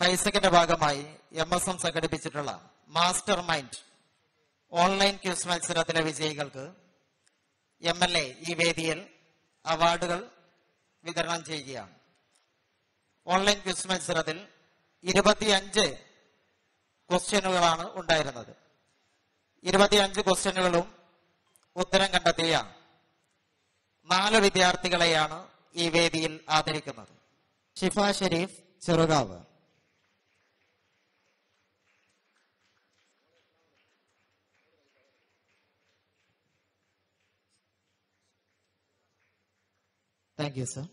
ഹൈസെക്കിന്റെ ഭാഗമായി M S M സംഘടിപ്പിച്ചിട്ടുള്ള master mind online quiz മത്സരത്തിലെ വിജയികൾക്ക് എം എൽ എ ഈ വേദിയിൽ അവാർഡുകൾ വിതരണം ചെയ്യുകയാണ്. ഓൺലൈൻ ക്യൂസ് മത്സരത്തിൽ ഇരുപത്തിയഞ്ച് ക്വസ്റ്റ്യനുകളാണ് ഉണ്ടായിരുന്നത്. ഇരുപത്തിയഞ്ച് ക്വസ്റ്റ്യനുകളും ഉത്തരം കണ്ടെത്തിയ നാല് വിദ്യാർത്ഥികളെയാണ് ഈ വേദിയിൽ ആദരിക്കുന്നത്. ഷിഫ Sharif Cherukavu. Thank you, sir.